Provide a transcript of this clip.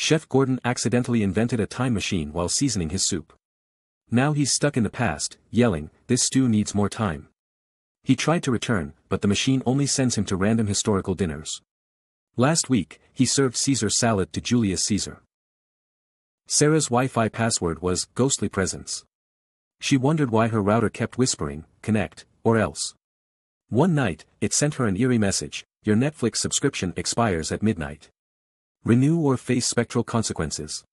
Chef Gordon accidentally invented a time machine while seasoning his soup. Now he's stuck in the past, yelling, this stew needs more time. He tried to return, but the machine only sends him to random historical dinners. Last week, he served Caesar salad to Julius Caesar. Sarah's Wi-Fi password was ghostly presence. She wondered why her router kept whispering, connect, or else. One night, it sent her an eerie message, your Netflix subscription expires at midnight. Renew or face spectral consequences.